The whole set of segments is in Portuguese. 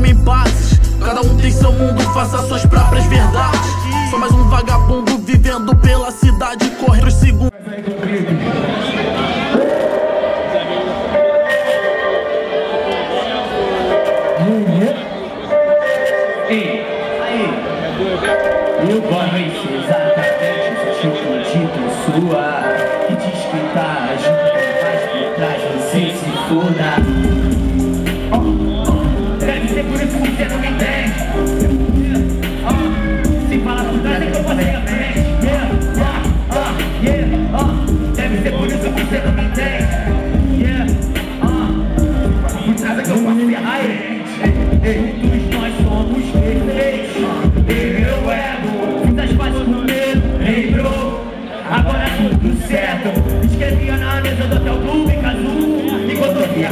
homem bases. Cada um tem seu mundo, faça suas próprias verdades. Sou mais um vagabundo vivendo pela cidade, correndo os segundos. Ei, aí. E o conhece exatamente esse tipo de pessoa que diz que tá agindo, mas por trás você se foda. Ser por isso que você não me entende. Se fala por trás a frente. Yeah, yeah, deve ser por isso que você não me entende. Yeah, trás que eu ei, todos nós somos perfeitos. E meu ego, fiz as pazes no medo, lembrou? Agora é tudo certo. Escrevia na mesa do hotel Clube Cazu, enquanto eu via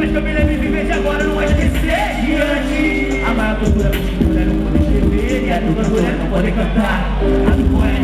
Mas que eu me lembre de viver de agora, não é de ser gigante. A maior tortura que mulher não poder escrever e a tua mulher não poder cantar. A tua é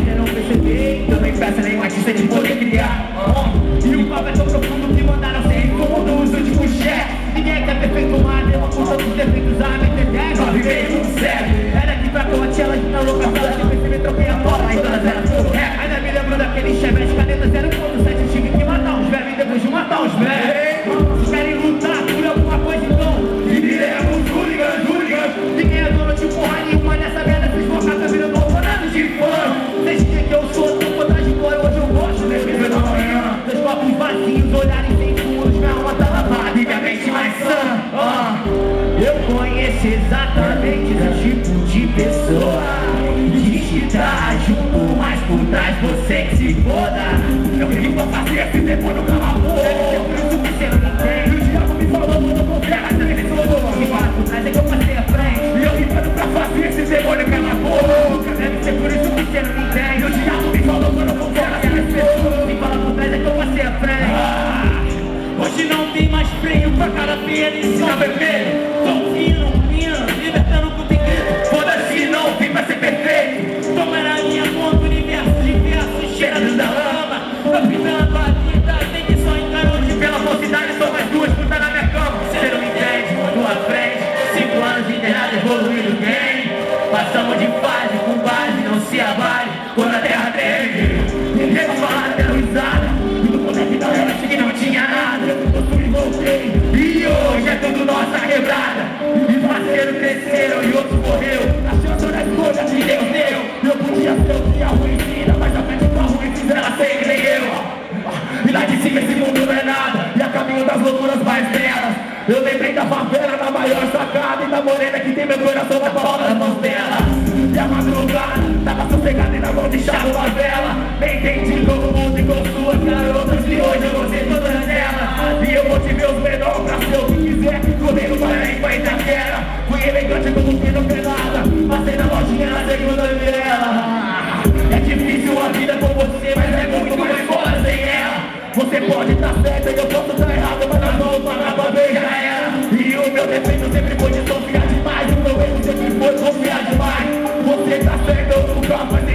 tipo de pessoa. Tá junto, mas por trás você que se foda. Eu vivi pra fazer esse demônio cala a. Quando a terra treme, ninguém vai falar dando risada. Tudo é que da hora que não tinha nada. Eu fui voltei, e hoje é tudo nossa quebrada. E parceiro cresceram e outros morreu. A chance da escolha que Deus deu. Eu podia ser o que a rua ensina, mas a frente pra rua fiz ela ser que nem eu. E lá de cima esse mundo não é nada E a caminho das loucuras mais belas Eu lembrei da favela, da maior sacada E da morena que tem meu coração na palma das mãos E a madrugada Fui elegante como fino pelada Passei na lojinha na segunda vela É difícil a vida com você, mas é muito mais foda sem ela. Você pode estar certa e eu posso estar errado Mas nós vamos parar pra ver, já E o meu defeito sempre foi desconfiar demais O meu erro sempre foi confiar demais. Você tá certo, eu nunca Mas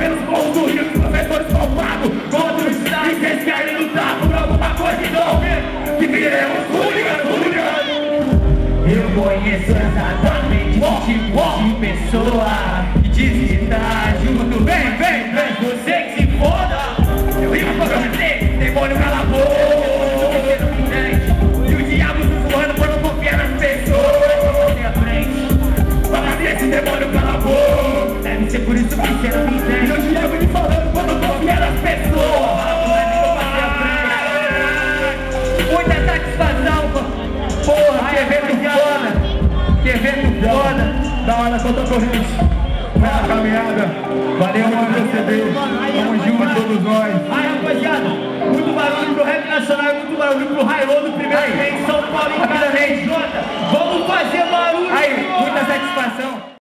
pelos morros do Rio que os professores palpados Outros, e vocês querem lutar por alguma coisa então Que viremos hooligans, hooligans Eu conheço exatamente o tipo de pessoa Que diz que tá junto, vem, vem, vem. Você que se foda. Eu rimo pra você, demônio cala a boca não E o não Pra demônio cala a boca Deve ser por isso que você não me entende Da hora contra a corrente na caminhada. Valeu, mano, receber. Tamo junto, todos nós.